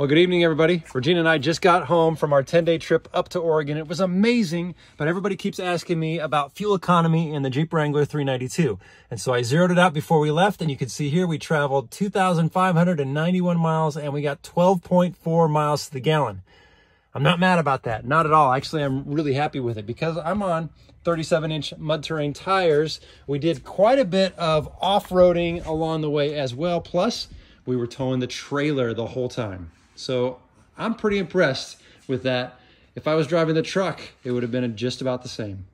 Well, good evening, everybody. Regina and I just got home from our 10 day trip up to Oregon. It was amazing, but everybody keeps asking me about fuel economy in the Jeep Wrangler 392. And so I zeroed it out before we left, and you can see here we traveled 2,591 miles and we got 12.4 miles to the gallon. I'm not mad about that, not at all. Actually, I'm really happy with it because I'm on 37 inch mud terrain tires. We did quite a bit of off roading along the way as well. Plus, we were towing the trailer the whole time. So I'm pretty impressed with that. If I was driving the truck, it would have been just about the same.